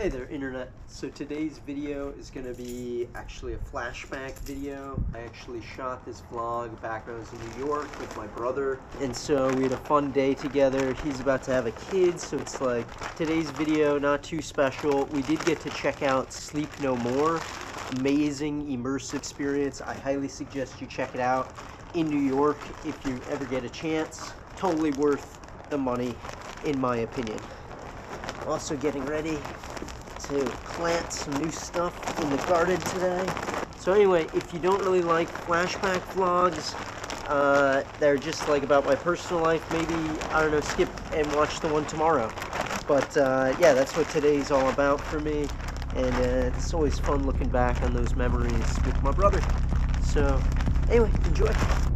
Hey there internet. So today's video is going to be actually a flashback video. I actually shot this vlog back when I was in New York with my brother. And so we had a fun day together. He's about to have a kid, so it's like today's video not too special. We did get to check out Sleep No More. Amazing immersive experience. I highly suggest you check it out in New York if you ever get a chance. Totally worth the money in my opinion. Also getting ready to plant some new stuff in the garden today. So anyway, if you don't really like flashback vlogs, uh, they're just like about my personal life, maybe, I don't know, skip and watch the one tomorrow. But uh, yeah, that's what today's all about for me. And uh, it's always fun looking back on those memories with my brother. So anyway, enjoy.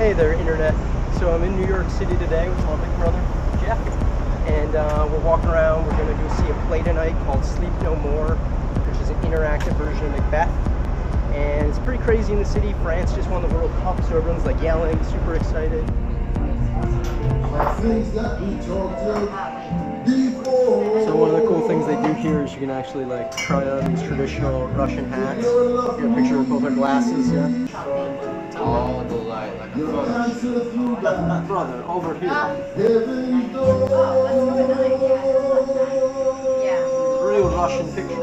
Hey there, Internet. So I'm in New York City today with my big brother, Jeff. And uh, we're walking around. We're going to go see a play tonight called Sleep No More, which is an interactive version of Macbeth. And it's pretty crazy in the city. France just won the World Cup, so everyone's like yelling, super excited. So one of the cool things they do here is you can actually like try on these traditional Russian hats. Get a picture of both their glasses, yeah. All the light, like a photo. Brother, over here. Real Russian picture.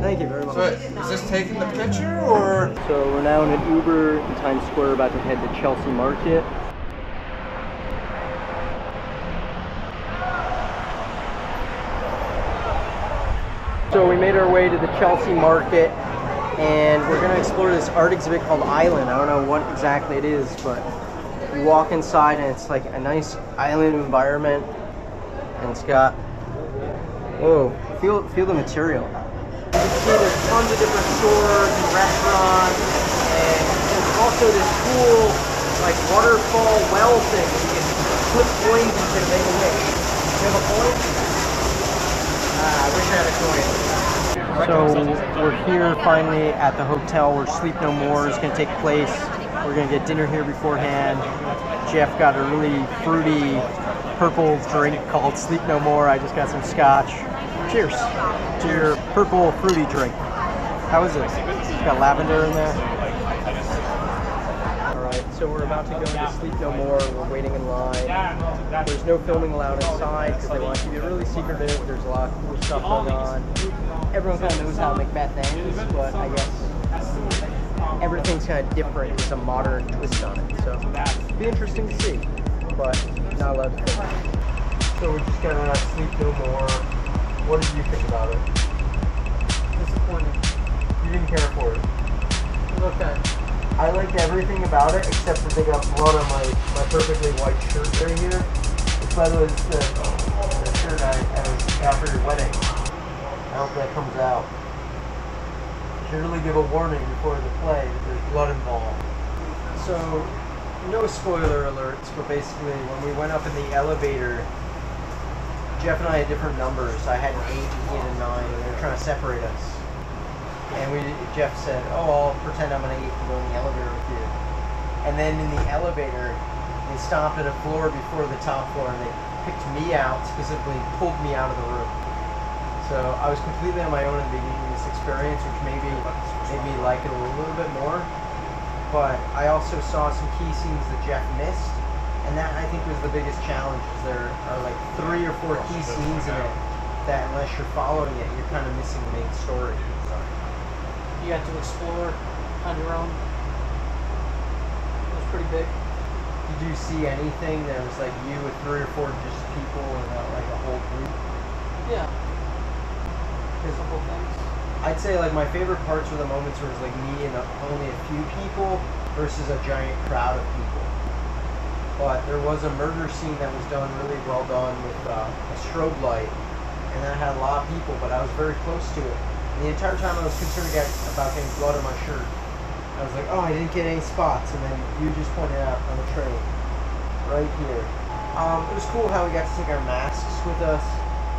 Thank you very much. So, is this taking the picture or? So we're now in an Uber in Times Square, about to head to Chelsea Market. So we made our way to the Chelsea Market, and we're gonna explore this art exhibit called Island. I don't know what exactly it is, but you walk inside and it's like a nice island environment, and it's got whoa, feel feel the material. You can see there's tons of different stores and restaurants, and there's also this cool like waterfall well thing you can put coins into to make a wish. You have a coin? Ah, I wish I had a coin. So we're here finally at the hotel where Sleep No More is going to take place. We're going to get dinner here beforehand. Jeff got a really fruity purple drink called Sleep No More. I just got some scotch. Cheers to your purple fruity drink. How is it? It's got lavender in there. Alright, so we're about to go to Sleep No More. We're waiting in line. There's no filming allowed inside because they want to keep it really secretive. There's a lot of cool stuff going on. Everyone kind of knows how Macbeth ends, but I guess everything's kind of different. It's a modern twist on it. So it'll be interesting to see, but not allowed to film. So we're just gonna Sleep No More. What did you think about it? Disappointing. You didn't care for it. Look at I liked everything about it except that they got blood on my, my perfectly white shirt right here. Which by the way is the, the shirt I, I was after your wedding. I hope that comes out. Should really give a warning before the play that there's blood involved. So, no spoiler alerts, but basically when we went up in the elevator, Jeff and I had different numbers. I had an eight, he had a nine, and they were trying to separate us. And we, Jeff said, "Oh, I'll pretend I'm an eight and go in the elevator with you." And then in the elevator, they stopped at a floor before the top floor, and they picked me out specifically, pulled me out of the room. So I was completely on my own in the beginning of this experience, which maybe made me like it a little bit more. But I also saw some key scenes that Jeff missed, and that I think was the biggest challenge. Is there are like three or four key scenes in it that unless you're following it, you're kind of missing the main story. You had to explore on your own. It was pretty big. Did you see anything that was like you with three or four just people and not like a whole group? Yeah. Physical things. I'd say like my favorite parts were the moments where it was like me and only a few people versus a giant crowd of people. But there was a murder scene that was done really well done with uh, a strobe light, and that had a lot of people, but I was very close to it. The entire time I was concerned about getting blood on my shirt. I was like, oh, I didn't get any spots, and then you just pointed out on the train, right here. Um, it was cool how we got to take our masks with us.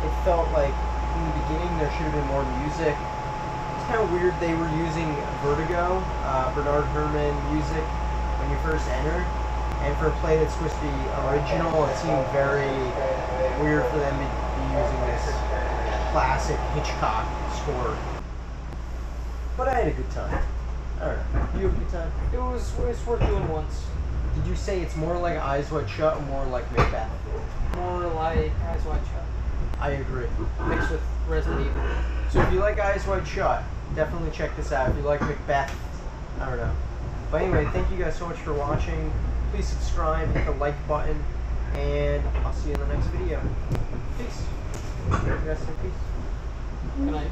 It felt like in the beginning there should have been more music. It's kind of weird they were using Vertigo, uh, Bernard Herrmann music when you first entered. And for a play that's supposed to be original, it seemed very weird for them to be using this classic Hitchcock score. But I had a good time. I don't know. You have a good time? It was it's worth doing once. Did you say it's more like Eyes Wide Shut or more like Macbeth? More like Eyes Wide Shut, I agree. mixed with Resident Evil. So if you like Eyes Wide Shut, definitely check this out. If you like Macbeth, I don't know. But anyway, thank you guys so much for watching. Please subscribe, hit the like button, and I'll see you in the next video. Peace. Rest in peace. Good night.